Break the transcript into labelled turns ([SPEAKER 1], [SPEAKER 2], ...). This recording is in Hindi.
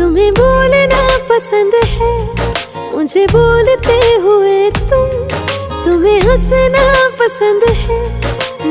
[SPEAKER 1] तुम्हें बोलना पसंद है। मुझे बोलते हुए तुम तुम्हें हंसना पसंद है।